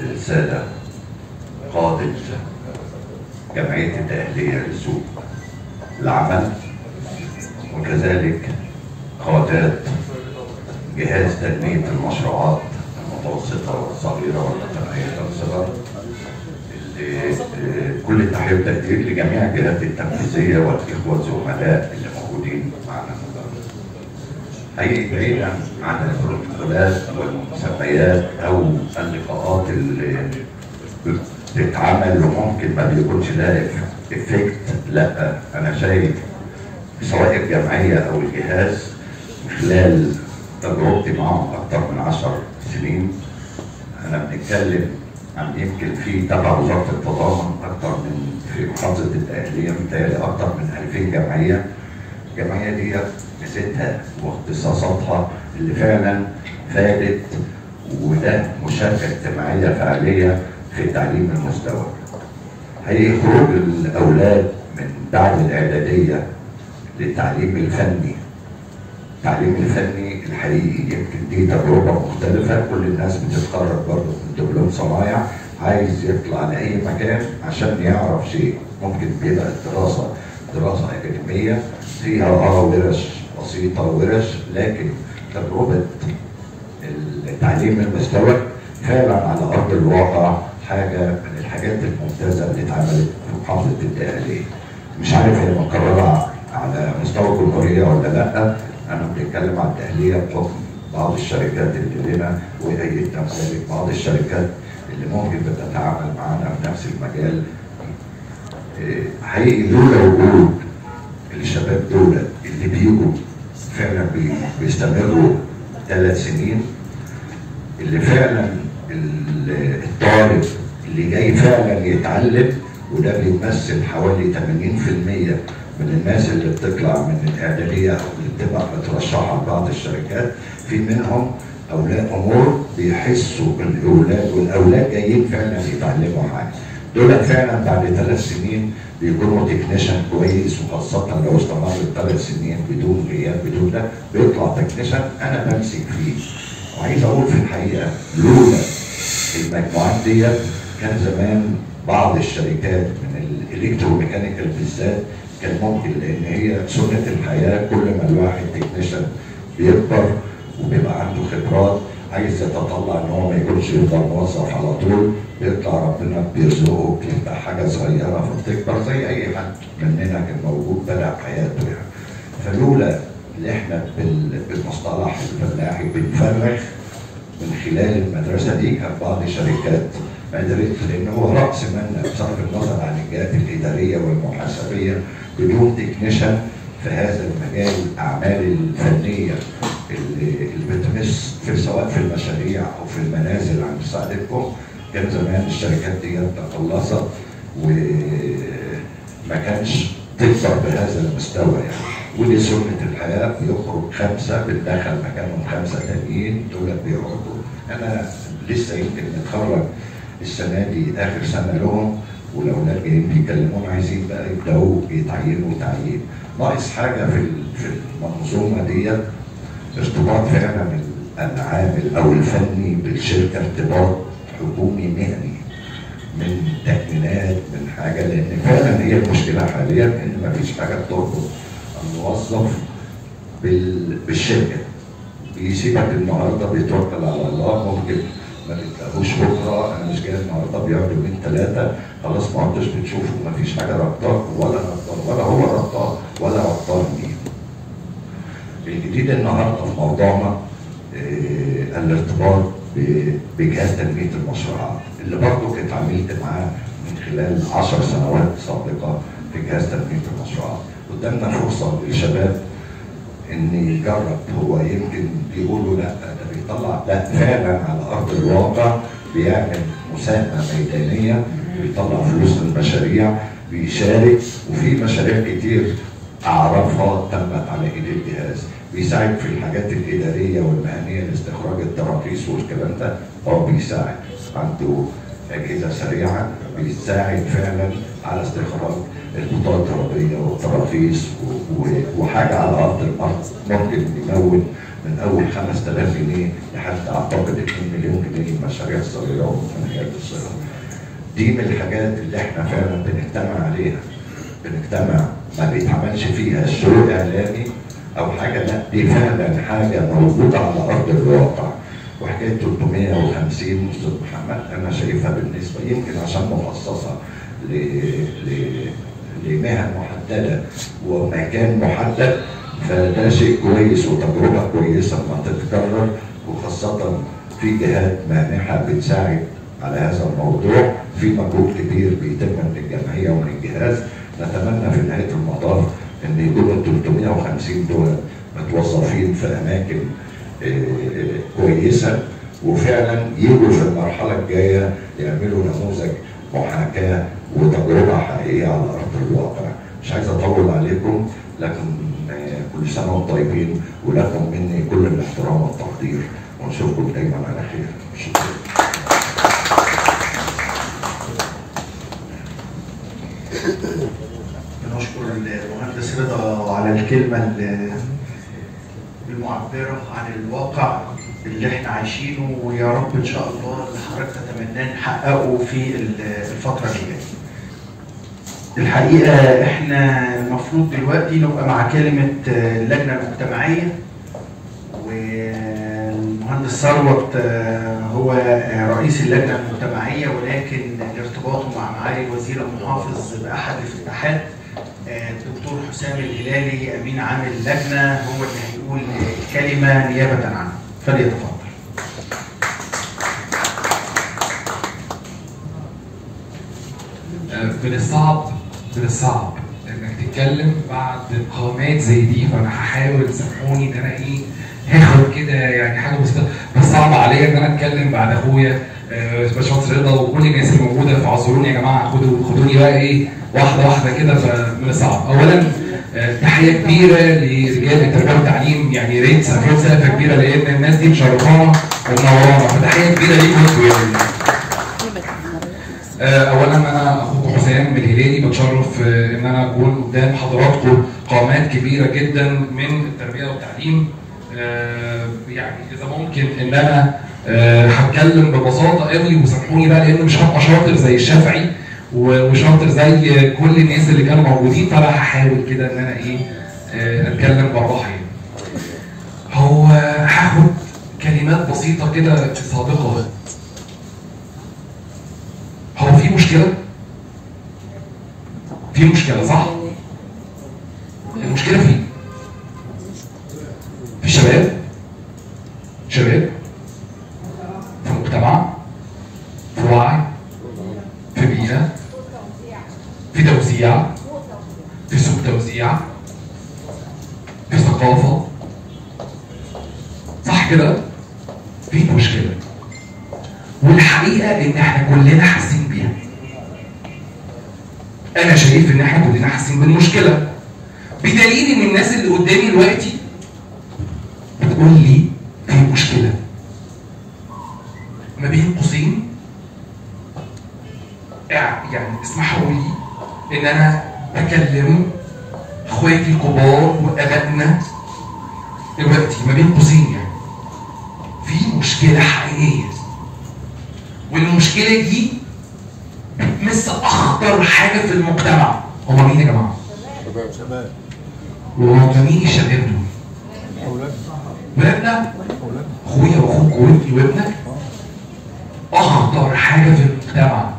السادة قادة جمعية التأهيلية لسوق العمل وكذلك قادات جهاز تنمية المشروعات المتوسطة والصغيرة والمتناهية الصغر اللي آه، كل التحية والتقدير لجميع الجهات التنفيذية والإخوة الزملاء اللي موجودين معنا النهارده. أي بعيدا عن البروتوكولات والمسميات أو اللقاءات اللي بتتعمل وممكن ما بيكونش لها إفكت. لا أنا شايف سواء الجمعية أو الجهاز خلال تجربتي معهم أكثر من عشر سنين أنا بنتكلم عن يمكن في تبع وزارة التضامن أكثر من في محافظة التأهيلية متهيألي أكثر من 2000 جمعية. الجمعية دي ميزتها واختصاصاتها اللي فعلا فادت وده مشاركة اجتماعية فعالية في تعليم المستوى. هي خروج الأولاد من بعد الإعدادية للتعليم الفني التعليم الفني الحقيقي يمكن دي تجربة مختلفة كل الناس بتتخرج برضه من دبلوم صنايع عايز يطلع لأي مكان عشان يعرف شيء ممكن بيبقى الدراسة دراسة أكاديمية فيها آه ورش بسيطة ورش لكن تجربة التعليم المستوى فعلا على أرض الواقع حاجة من الحاجات الممتازة اللي اتعملت في محافظة الدقهلية. مش عارف هي مكررة على مستوى الجمهورية ولا لأ. أنا بنتكلم عن التأهلية بحكم بعض الشركات اللي لنا وهيئتنا وذلك بعض الشركات اللي ممكن بتتعامل معانا في نفس المجال. إيه، حقيقي لولا وجود الشباب دول اللي بيجوا فعلا بي- بيستمروا ثلاث سنين. اللي فعلا ال- الطالب اللي جاي فعلا يتعلم وده بيمثل حوالي 80% من الناس اللي بتطلع من الإعدادية أو اللي بتبقى مترشحة لبعض الشركات. في منهم أولياء أمور بيحسوا بالأولاد والأولاد جايين فعلا يتعلموا حاجة. دول فعلا بعد ثلاث سنين بيكونوا technician كويس وخاصة لو استمر ثلاث سنين بدون غياب بدون ده بيطلع technician أنا بمسك فيه. وعايز أقول في الحقيقة لولا المجموعات ديت كان زمان بعض الشركات من ال electromechanical بالذات كان ممكن لأن هي سنة الحياة كل ما الواحد technician بيكبر وبيبقى عنده خبرات عايز يتطلع أن هو ما يكونش يفضل موظف على طول بيطلع ربنا بيرزقه بتبقى حاجة صغيرة فبتكبر زي أي حد مننا كان موجود بدأ حياته يعني. فلولا اللي إحنا بال- بالمصطلح الفلاحي بنفرخ من خلال المدرسة دي كان بعض الشركات ما قدرت لأن هو رأس مالنا بصرف النظر عن الجهات الإدارية والمحاسبية بدون تكنيشن في هذا المجال الأعمال الفنية اللي بتمس في سواء في المشاريع أو في المنازل عند سعادتكم كان زمان الشركات دي تقلصت وما كانش تكبر بهذا المستوى يعني. ودي سنة الحياة بيخرج خمسة بتدخل مكانهم خمسة تانيين دول بيقعدوا. أنا لسه يمكن نتخرج السنة دي آخر سنة لهم والأولاد جايين بيكلمون عايزين بقى يبدأوا يتعينوا تعيين. ناقص حاجة في في المنظومة ديت ارتباط فعلا العامل أو الفني بالشركة ارتباط حكومي مهني من تأمينات من حاجة لأن فعلا هي المشكلة حاليا إن مفيش حاجة بتربط الموظف بال- بالشركة بيسيبك النهارده بيتوكل على الله ممكن ما تلاقوش بكرة أنا مش جاي النهارده بيقعد يومين ثلاثة خلاص ما عدتش بتشوفه ما فيش حاجة ربطاك ولا ربطان ولا هو ربطان ولا ربطان مين. الجديد النهارده في موضوعنا الارتباط بجهاز تنمية المشروعات اللي برضه كنت عملت معاه من خلال 10 سنوات سابقة في جهاز تنمية المشروعات قدامنا فرصة للشباب إن يجرب هو يمكن بيقولوا لأ ده بيطلع لا فعلا على أرض الواقع بيعمل مساهمه ميدانية بيطلع فلوس من مشاريع بيشارك وفي مشاريع كتير أعرفها تمت على إيد الجهاز. بيساعد في الحاجات الإدارية والمهنية لاستخراج التراخيص والكلام ده هو بيساعد. عنده أجهزة سريعة بيساعد فعلا على استخراج البطاقة الترابية والتراخيص وحاجة على أرض الأرض. ممكن يمول من أول 5000 جنيه لحد أعتقد 2 مليون جنيه المشاريع الصغيره والمتناهيه الصغيره. دي من الحاجات اللي إحنا فعلا بنجتمع عليها. بنجتمع ما بيتعملش فيها سوق اعلامي أو حاجة لا دي فعلا حاجة موجودة على أرض الواقع. وحكاية 350 أستاذ محمد أنا شايفها بالنسبة يمكن عشان مخصصة ل... لمهن محددة ومكان محدد فده شيء كويس وتجربة كويسة ما تتكرر وخاصة في جهات مانحة بتساعد على هذا الموضوع. في مجهود كبير بيتم من الجمعية ومن الجهاز. نتمنى في نهاية المطاف إن يكونوا ال 350 دول متوظفين في أماكن آه، كويسة وفعلا يجوا في المرحلة الجاية يعملوا نموذج محاكاة وتجربة حقيقية على أرض الواقع. مش عايز أطول عليكم لكن آه، كل سنة وأنتم طيبين ولكم مني كل الاحترام والتقدير. ونشوفكم دايما على خير. شكرا. على الكلمة ال- المعبرة عن الواقع اللي إحنا عايشينه ويا رب إن شاء الله اللي حضرتك تتمناه نحققه في ال- الفترة اللي جاية. الحقيقة إحنا المفروض دلوقتي نبقى مع كلمة اللجنة المجتمعية والمهندس ثروت هو رئيس اللجنة المجتمعية ولكن لارتباطه مع معالي الوزير المحافظ بأحد الافتتاحات الدكتور حسام الهلالي أمين عام اللجنة هو اللي هيقول كلمة نيابة عنه فليتفضل. من الصعب من الصعب إنك تتكلم بعد قامات زي دي فأنا هحاول سامحوني إن أنا إيه هاخد كده يعني حاجة بس صعب عليا إن أنا أتكلم بعد أخويا آه، باشمهندس رضا وكل الناس الموجودة فاعذروني يا جماعة خدوا خدوني بقى إيه واحدة واحدة كده فمن الصعب. اولا آه، تحية كبيرة لرجال التربية والتعليم يعني يا ريت سقفوا سقفة كبيرة لأن الناس دي مشرفانا ومنورانا فتحية كبيرة ليكم أنتوا يعني آه، اولا أنا أخوكم حسام الهلالي بتشرف إن أنا أكون قدام حضراتكم قامات كبيرة جدا من التربية والتعليم. يعني إذا ممكن إن أنا آه، هتكلم ببساطة قوي وسامحوني بقى لأن مش هبقى شاطر زي الشافعي وشاطر زي كل الناس اللي كانوا موجودين فأنا هحاول كده إن أنا إيه آه، أتكلم بالراحه يعني. هو هاخد كلمات بسيطة كده صادقه هو في مشكلة؟ في مشكلة صح؟ المشكلة فين؟ في الشباب؟ شباب؟ في المجتمع؟ في وعي؟ في بيئة؟ في توزيع؟ في سوق توزيع؟ في ثقافة؟ صح كده؟ في مشكلة والحقيقة إن إحنا كلنا حاسين بيها أنا شايف إن إحنا كلنا حاسين بالمشكلة بدليل إن الناس اللي قدامي دلوقتي بتقول لي في مشكلة؟ ما بين قوسين. يعني اسمحوا لي إن أنا أكلم إخواتي الكبار وأبائنا. دلوقتي ما بين قوسين يعني. في مشكلة حقيقية. والمشكلة دي بتمس أخطر حاجة في المجتمع. هما مين يا جماعة؟ شباب وهما مين؟ الشباب دول؟ أولاد أخويا وأخوك وابني وابنك؟ اخطر حاجة في المجتمع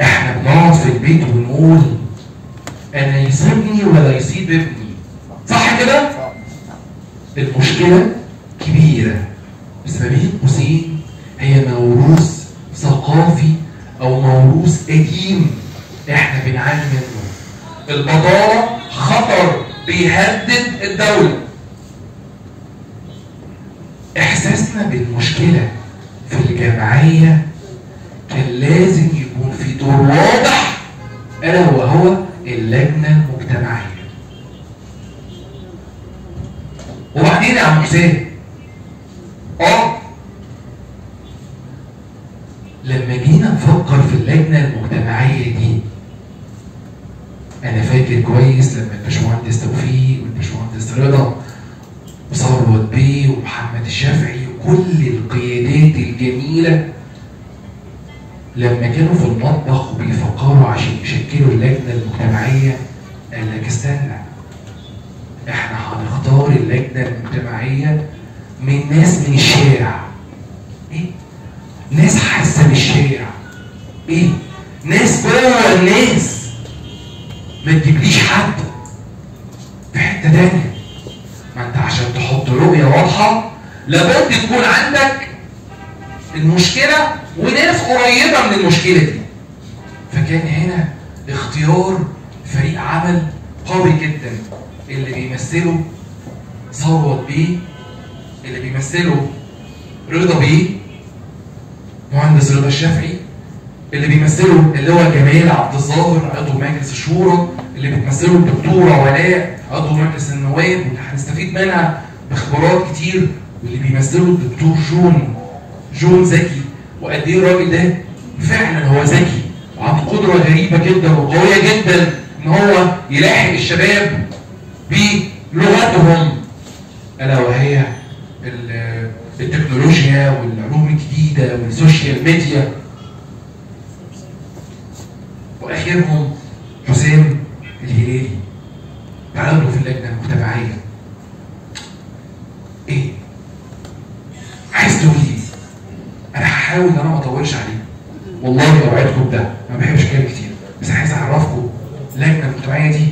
إحنا بنقعد في البيت ونقول أنا يصيبني ولا يصيب ابني؟ صح كده؟ صعب المشكلة كبيرة. بس ما بين قوسين هي موروث ثقافي أو موروث قديم. إحنا بنعاني منه. البطالة خطر بيهدد الدولة. إحساسنا بالمشكلة في الجمعية كان لازم يكون في دور واضح ألا وهو اللجنة المجتمعية. وبعدين يا عم حسين أه لما جينا نفكر في اللجنة المجتمعية دي أنا فاكر كويس لما الباشمهندس توفيق والباشمهندس رضا وثروت بيه ومحمد الشافعي وكل القيادات الجميلة لما كانوا في المطبخ وبيفكروا عشان يشكلوا اللجنة المجتمعية قال لك استنى إحنا هنختار اللجنة المجتمعية من ناس من الشارع. إيه؟ ناس حاسة بالشارع. إيه؟ ناس جوه الناس. ما تجيبليش حد في حتة تانية. رؤيه واضحه لابد تكون عندك المشكلة وناس قريبة من المشكلة دي. فكان هنا اختيار فريق عمل قوي جدا. اللي بيمثله ثروت بيه اللي بيمثله رضا بيه مهندس رضا الشافعي اللي بيمثله اللي هو جمال عبد الظاهر عضو مجلس الشورى اللي بتمثله الدكتورة ولاء عضو مجلس النواب واللي هنستفيد منها بخبرات كتير واللي بيمثله الدكتور جون جون ذكي وقد إيه الراجل ده فعلا هو ذكي وعنده قدرة غريبة جدا وقوية جدا إن هو يلاحق الشباب بلغتهم. ألا وهي ال- التكنولوجيا والعلوم الجديدة والسوشيال ميديا. وآخرهم حسام الهلالي تعالوا في اللجنه المجتمعيه إيه عايز تقول إيه أنا هحاول ان أنا ما اطولش عليه والله اوعدكم ده ما بحبش اتكلم كتير بس عايز اعرفكم اللجنه المجتمعيه دي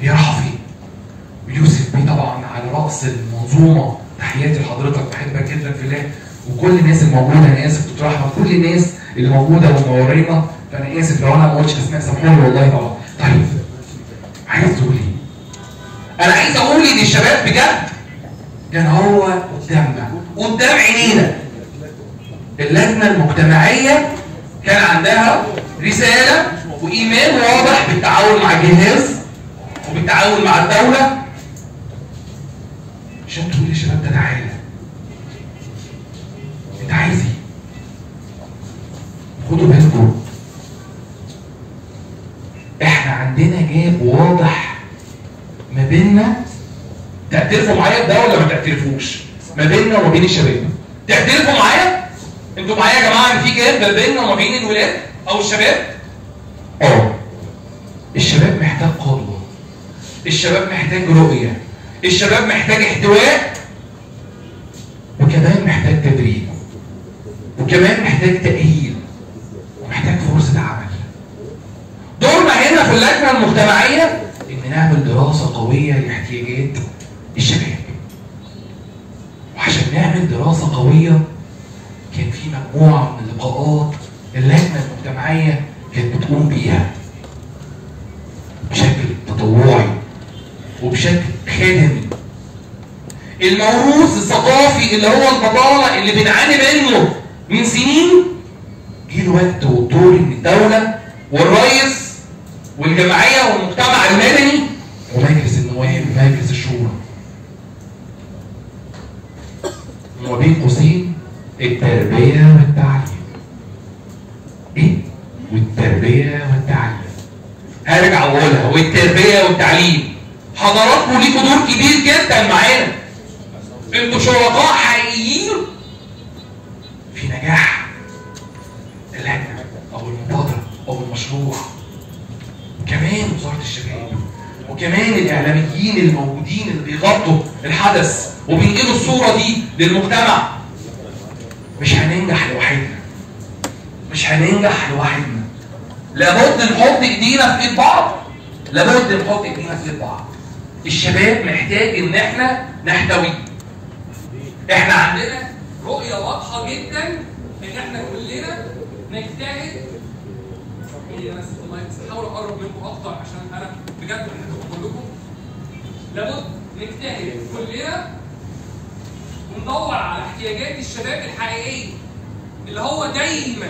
هي رايحه فين ويوسف بيه طبعا على راس المنظومه تحياتي لحضرتك بحبك جدا في الله وكل الناس الموجوده أنا اسف دكتور احمد كل الناس اللي موجودة ومنورينا فانا اسف لو أنا ما قلتش أسماء سامحوني والله طبعا. طيب عايز تقول إيه؟ أنا عايز أقول إن الشباب بجد كان هو قدامنا قدام عينينا. اللجنة المجتمعية كان عندها رسالة وايمان واضح بالتعاون مع الجهاز وبالتعاون مع الدولة. عشان خدوا بالكم إحنا عندنا جاب واضح ما بيننا. تعترفوا معايا بده ولا ما تعترفوش؟ ما بيننا وما بين الشباب. تعترفوا معايا؟ أنتوا معايا يا جماعة ان في جاب ما بيننا وما بين الولاد أو الشباب؟ آه. الشباب محتاج قدوه الشباب محتاج رؤية. الشباب محتاج احتواء. وكمان محتاج تدريب. وكمان محتاج تأهيل ومحتاج فرصة عمل دورنا هنا المجتمعية إن نعمل دراسة قوية لاحتياجات الشباب وعشان نعمل دراسة قوية كان في مجموعة من اللقاءات اللجنة المجتمعية كانت بتقوم بيها. بشكل تطوعي وبشكل خدمي الموروث الثقافي اللي هو البطالة اللي بنعاني منه من سنين جه الوقت والدور ان الدولة والرئيس والجمعية والمجتمع المدني. ومجلس النواب ومجلس الشورى. وما بين قوسين التربية والتعليم. إيه؟ والتربية والتعليم. هرجع واقولها والتربية والتعليم. حضراتكم ليكوا دور كبير جدا معانا. أنتوا شركاء وكمان الإعلاميين الموجودين اللي بيغطوا الحدث وبينقلوا الصورة دي للمجتمع مش هننجح لوحدنا مش هننجح لوحدنا. لابد نحط إيدينا في إيد بعض لابد نحط إيدينا في إيد بعض. الشباب محتاج إن إحنا نحتويه إحنا عندنا رؤية واضحة جدا إن إحنا كلنا نجتهد. هحاول أقرب منكم أكتر عشان أنا بجد لابد نجتهد كلنا وندور على احتياجات الشباب الحقيقية اللي هو دايما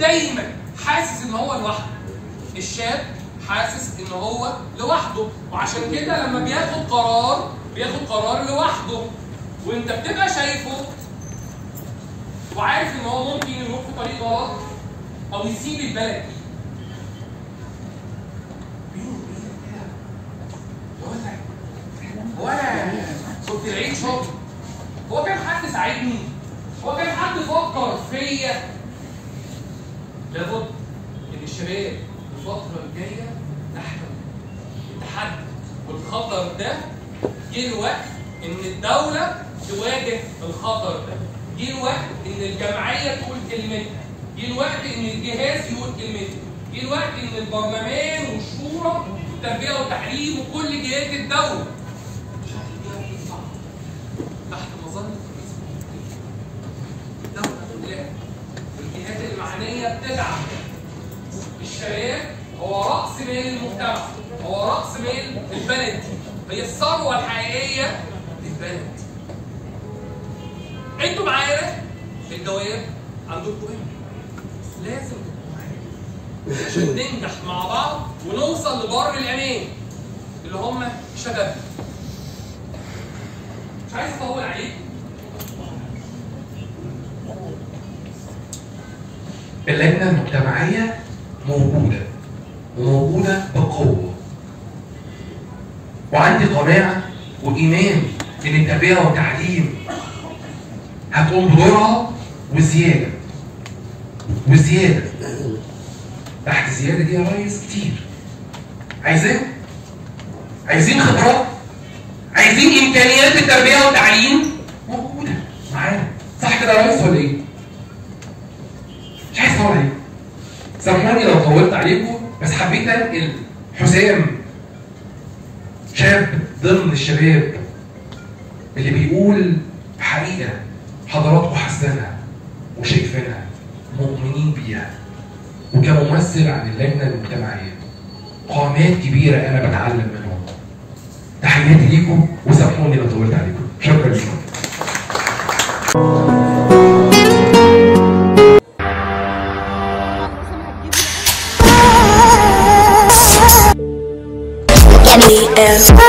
دايما حاسس إن هو لوحده. الشاب حاسس إن هو لوحده. وعشان كده لما بياخد قرار بياخد قرار لوحده. وأنت بتبقى شايفه وعارف إن هو ممكن يروح في طريق غلط أو يسيب البلد دي. هو أنا كنت العيد شغل هو كان حد ساعدني؟ هو كان حد فكر فيا؟ لابد إن الشباب الفترة الجاية تحمل التحدي والخطر ده جه الوقت إن الدولة تواجه الخطر ده. جه الوقت إن الجمعية تقول كلمتها. جه الوقت إن الجهاز يقول كلمته جه الوقت إن البرلمان والشورى والتربية والتعليم وكل جهات الدولة تحت مظله رئيس الدولة كلها والجهات المعنيه بتدعم. الشباب هو رأس مال المجتمع هو رأس مال البلد. هي الثروة الحقيقية للبلد. أنتوا معانا في الدوائر عندكم إيه؟ لازم تبقوا عشان ننجح مع بعض ونوصل لبر الأمان اللي هم شبابنا. مش عايز أطول عليكم. اللجنة المجتمعية موجودة وموجودة بقوة. وعندي قناعة وإيمان إن التربية والتعليم هتقوم بدورها وزيادة وزيادة. تحت زيادة دي يا ريس كتير. عايزين؟ عايزين خبرات؟ عايزين إمكانيات التربية والتعليم؟ موجودة. معانا. صح كده يا ريس ولا إيه؟ عليكم سامحوني لو طولت عليكم بس حبيت انقل حسام شاب ضمن الشباب اللي بيقول حقيقة حضراتكم حاسينها وشايفينها مؤمنين بيها وكممثل عن اللجنة المجتمعية. قامات كبيرة أنا بتعلم منهم. تحياتي ليكم وسامحوني لو طولت عليكم. شكرا لكم And.